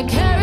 I carry,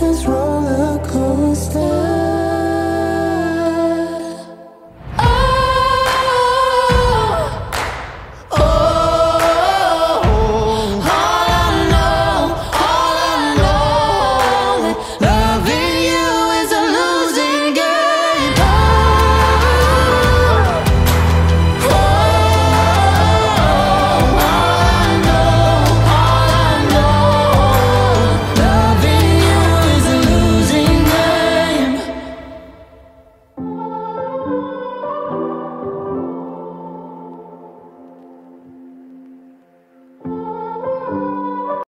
This road.